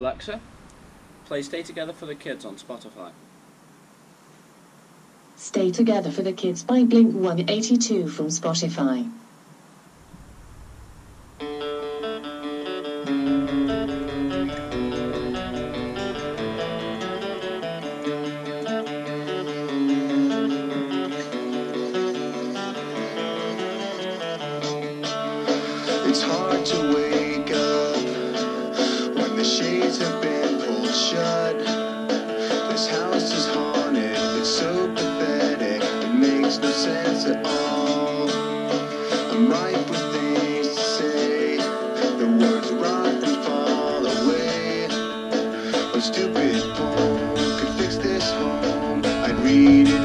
Alexa, play Stay Together for the Kids on Spotify. Stay Together for the Kids by Blink 182 from Spotify. It's hard to have been pulled shut. This house is haunted, it's so pathetic, it makes no sense at all. I'm ripe with things to say, the words rot and fall away. A stupid poem could fix this home, I'd read it.